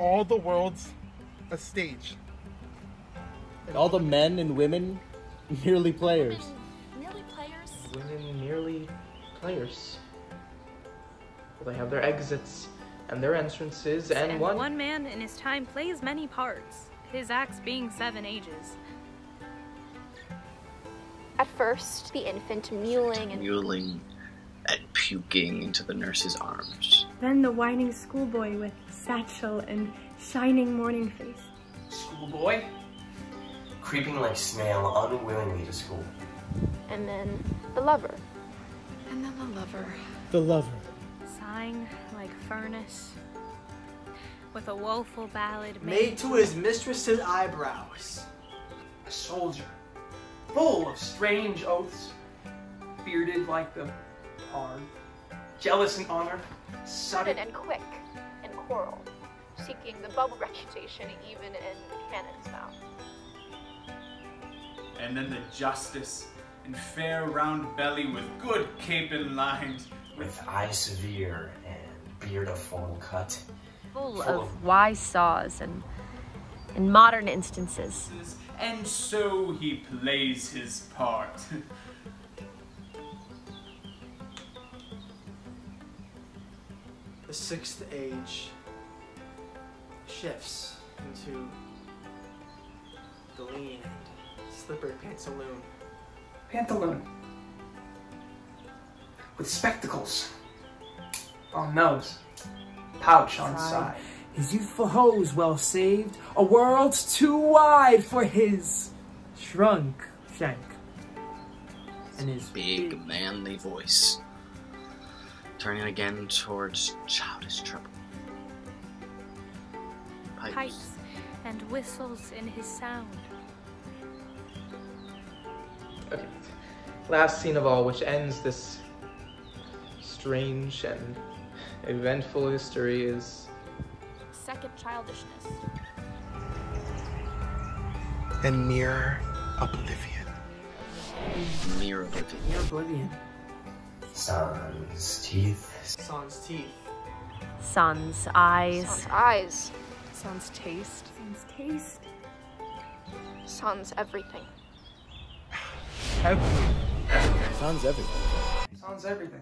all the world's a stage. And all the men and women merely players. Merely players. Women merely players. Well, they have their exits and their entrances, and, and one. one man in his time plays many parts, his acts being seven ages. At first, the infant mewling and Muling and puking into the nurse's arms. Then the whining schoolboy with satchel and shining morning face. Schoolboy? Creeping like snail unwillingly to school. and then the lover. And then the lover. The lover. Sighing like furnace, with a woeful ballad Made to his mistress's eyebrows. A soldier, full of strange oaths, bearded like the hard, jealous in honor, Sudden sudden and quick and choral, seeking the bubble reputation even in the cannon's mouth. And then the justice and fair round belly with good capon lined. with eye severe and beard of full cut. Full Full of wise saws and, and modern instances. And so he plays his part. The sixth age shifts into the lean and slippery pantaloon. Pantaloon. With spectacles. On nose. Pouch on side. His youthful hose well saved, a world too wide for his shrunk shank. And his Big, manly voice. Turning again towards childish trouble. Pipes. pipes and whistles in his sound. Okay. Last scene of all, which ends this strange and eventful history, is Second childishness. And mere oblivion. Mere oblivion. Near oblivion. Sans teeth. Sans teeth. Sun's eyes. Sans eyes. Sans taste. Sans taste. Sans everything. Sounds everything. Sans everything.